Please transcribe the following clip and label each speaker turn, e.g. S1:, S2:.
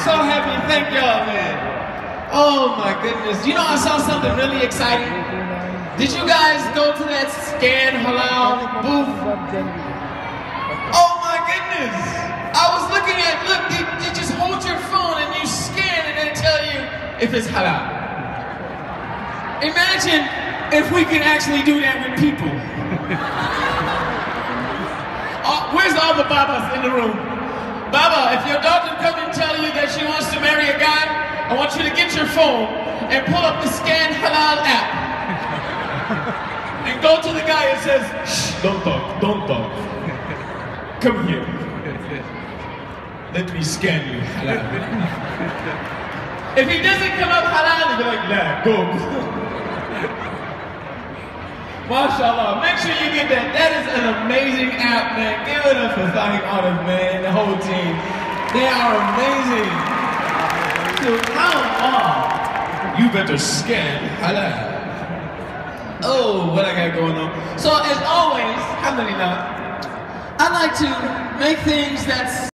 S1: So happy. Thank y'all, man. Oh my goodness. You know, I saw something really exciting. Did you guys go to that scan halal booth? Oh my goodness. I was looking at, look, you, you just hold your phone and you scan and they tell you if it's halal. Imagine if we could actually do that with people. Uh, where's all the babas in the room? Baba, if your daughter comes I want you to get your phone and pull up the Scan Halal app. and go to the guy and says, Shh, don't talk, don't talk. Come here. Let me scan you halal. if he doesn't come up halal, you're like, nah, go. MashaAllah. Make sure you get that. That is an amazing app, man. Give it up for Sonic Artist, man, the whole team. They are amazing. You better scan halal. Oh, what I got going on. So as always, alhamdulillah, I like to make things that's